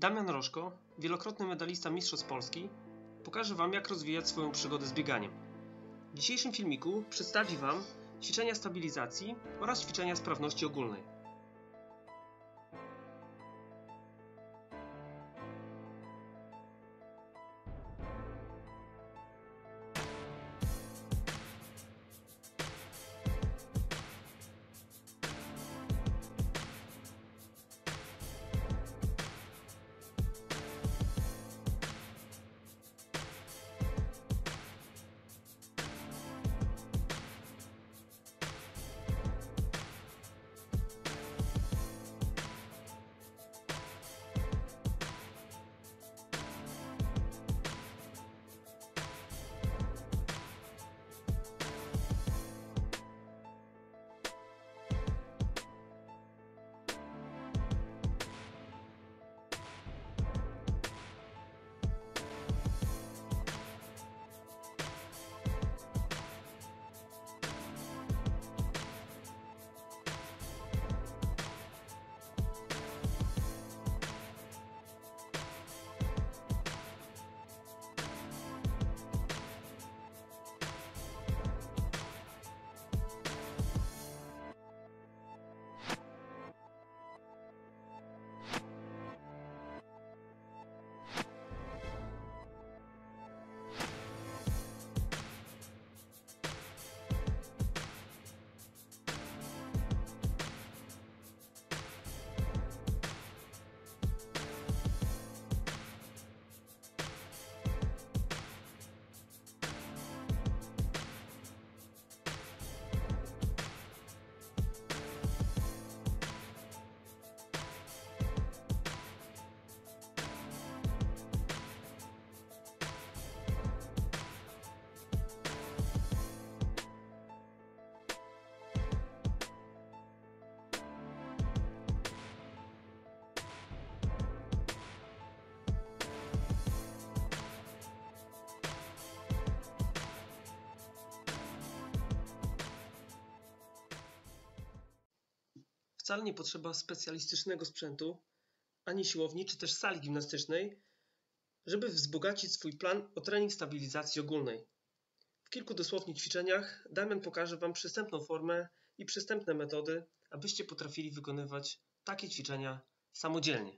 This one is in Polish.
Damian Rożko, wielokrotny medalista Mistrzostw Polski, pokaże Wam jak rozwijać swoją przygodę z bieganiem. W dzisiejszym filmiku przedstawi Wam ćwiczenia stabilizacji oraz ćwiczenia sprawności ogólnej. Wcale nie potrzeba specjalistycznego sprzętu, ani siłowni, czy też sali gimnastycznej, żeby wzbogacić swój plan o trening stabilizacji ogólnej. W kilku dosłownie ćwiczeniach Damian pokaże Wam przystępną formę i przystępne metody, abyście potrafili wykonywać takie ćwiczenia samodzielnie.